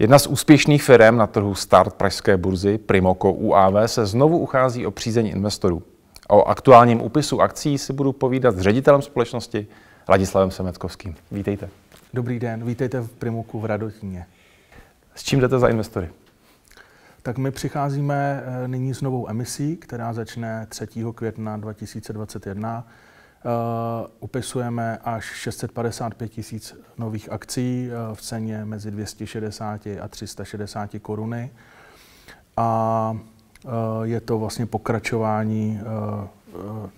Jedna z úspěšných firm na trhu Start pražské burzy, Primoco UAV, se znovu uchází o přízení investorů. O aktuálním úpisu akcí si budu povídat s ředitelem společnosti Ladislavem Semetkovským. Vítejte. Dobrý den, vítejte v Primoku v Radotíně. S čím jdete za investory? Tak my přicházíme eh, nyní s novou emisí, která začne 3. května 2021 Uh, upisujeme až 655 tisíc nových akcí uh, v ceně mezi 260 a 360 koruny. A uh, je to vlastně pokračování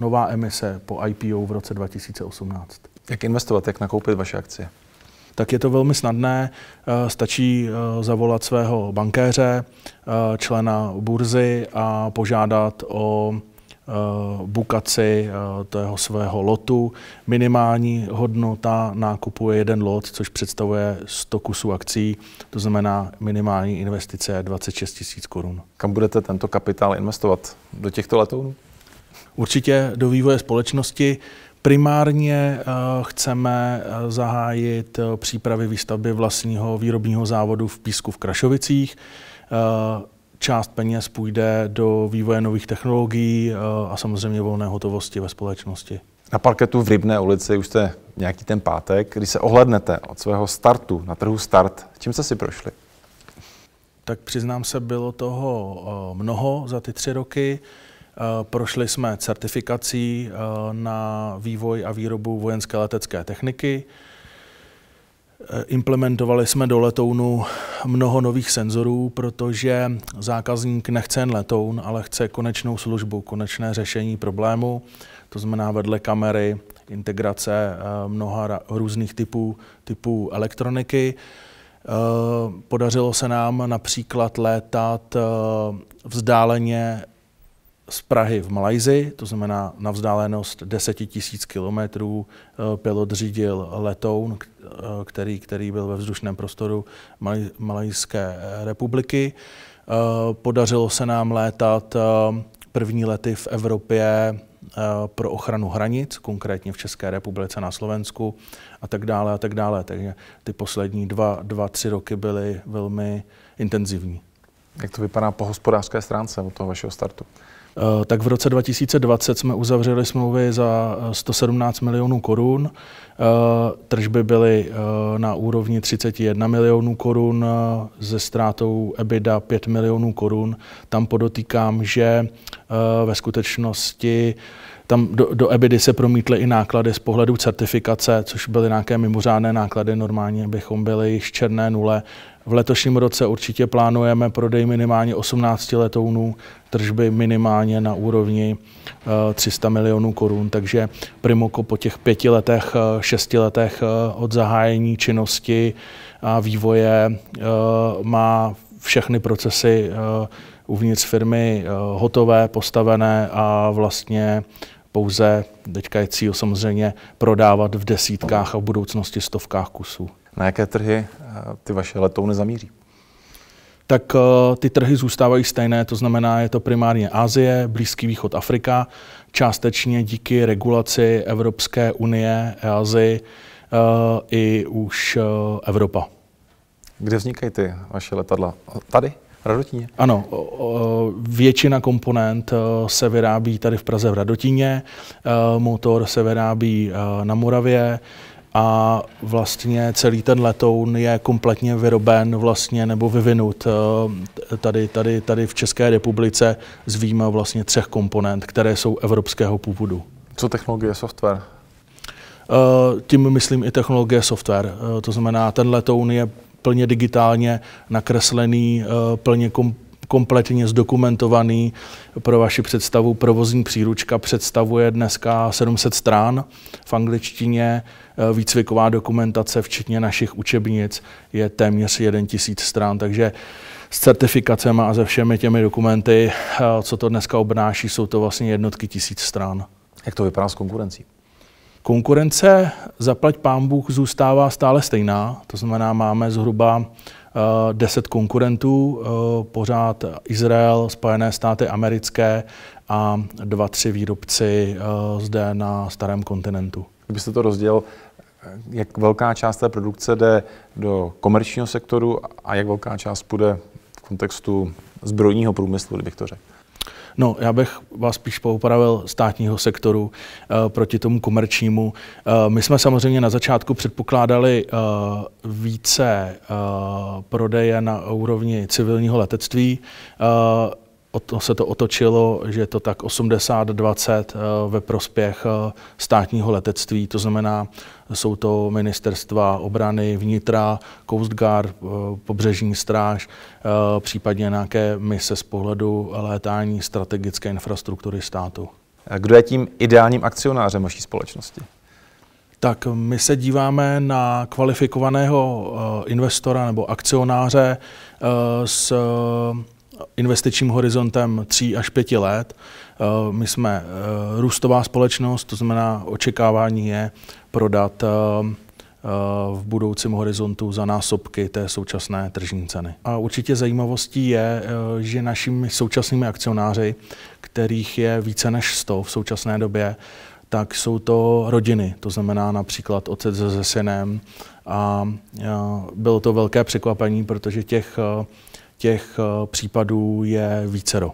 nová emise po IPO v roce 2018. Jak investovat, jak nakoupit vaše akcie? tak je to velmi snadné. Stačí zavolat svého bankéře, člena burzy a požádat o Eh, bukaci eh, toho svého lotu. Minimální hodnota nákupu je jeden lot, což představuje 100 kusů akcí, to znamená minimální investice 26 tisíc korun. Kam budete tento kapitál investovat? Do těchto letounů? Určitě do vývoje společnosti. Primárně uh, chceme zahájit přípravy výstavby vlastního výrobního závodu v Písku v Krašovicích. Část peněz půjde do vývoje nových technologií eh, a samozřejmě volné hotovosti ve společnosti. Na parketu v Rybné ulici už jste nějaký ten pátek, kdy se ohlednete od svého startu na trhu Start. Čím jste si prošli? Tak přiznám se, bylo toho eh, mnoho za ty tři roky. Eh, prošli jsme certifikací na vývoj a výrobu vojenské letecké techniky. Implementovali jsme do letounu mnoho nových senzorů, protože zákazník nechce jen letoun, ale chce konečnou službu, konečné řešení problému. To znamená vedle kamery, integrace eh, mnoha různých typů, typů elektroniky. Eh, podařilo se nám například létat eh, vzdáleně z Prahy v Malajzi, to znamená na vzdálenost 10 000 kilometrů, eh, pilot řídil letoun, eh, který, který byl ve vzdušném prostoru Malajské republiky. Eh, podařilo se nám létat první lety v Evropě pro ochranu hranic, konkrétně v České republice, na Slovensku a tak dále a tak dále. Takže ty poslední dva, dva tři roky byly velmi intenzivní. Jak to vypadá po hospodářské stránce od toho vašeho startu? Eh, tak v roce 2020 jsme uzavřeli smlouvy za 117 eh, milionů korun. Eh, tržby byly na úrovni 31 milionů korun se ztrátou EBITDA 5 milionů korun. Tam podotýkám, že ve skutečnosti tam do, do EBIDy se promítly i náklady z pohledu certifikace, což byly nějaké mimořádné náklady. Normálně bychom byli již černé nule. V letošním roce určitě plánujeme prodej minimálně 18 letounů, tržby minimálně na úrovni 300 eh, milionů korun, takže Primoko po těch pěti letech, eh, šesti letech eh, od zahájení činnosti a vývoje má všechny procesy uvnitř firmy hotové, postavené a vlastně pouze teďka je cíl samozřejmě prodávat v desítkách a v budoucnosti stovkách kusů. Na jaké trhy eh, ty vaše letouny zamíří? Tak eh, ty trhy zůstávají stejné, to znamená, je to primárně Asie, Blízký východ, Afrika, částečně díky regulaci Evropské unie, EASY eh, i už Evropa. Kde vznikají ty vaše letadla? Tady? Radotíně? Ano, většina komponent se vyrábí tady v Praze v Radotíně, motor se vyrábí na Moravě, a vlastně celý ten letoun je kompletně vyroben vlastně nebo vyvinut tady, tady, tady v České republice s výjima vlastně třech komponent, které jsou evropského původu. Co technologie software? Tím myslím i technologie software. To znamená, ten letoun je plně digitálně nakreslený, plně kom, kompletně zdokumentovaný. Pro vaši představu provozní příručka představuje dneska 700 strán v angličtině. Eh, výcviková dokumentace, včetně našich učebnic, je téměř 1000 stran, takže s certifikacemi a se všemi těmi dokumenty, eh, co to dneska obnáší, jsou to vlastně jednotky tisíc stran. Jak to vypadá s konkurencí? Konkurence, zaplať pán Bůh, zůstává stále stejná. To znamená, máme zhruba 10 konkurentů, eh, pořád Izrael, Spojené státy americké a dva, tři výrobci eh, zde na starém kontinentu. Kdybyste to rozdělil, Jak velká část té produkce jde do komerčního sektoru a jak velká část půjde v kontextu zbrojního průmyslu, kdybych to řekl? No, já bych vás spíš poupravil státního sektoru uh, proti tomu komerčnímu. Uh, my jsme samozřejmě na začátku předpokládali uh, více prodeje na úrovni civilního letectví. O to se to otočilo, že je to tak 80-20 ve prospěch státního letectví, to znamená, jsou to ministerstva obrany, vnitra, Coast Guard, pobřežní stráž, případně nějaké mise z pohledu létání strategické infrastruktury státu. Kdo je tím ideálním akcionářem vaší společnosti? Tak my se díváme na kvalifikovaného investora nebo akcionáře s investičním horizontem 3 až 5 let. Eh, my jsme eh, růstová společnost, to znamená očekávání je prodat eh, v budoucím horizontu za násobky té současné tržní ceny. A určitě zajímavostí je, že našimi současnými akcionáři, kterých je více než 100 v současné době, tak jsou to rodiny, to znamená například otec se synem. A bylo to velké překvapení, protože těch těch eh, případů je vícero.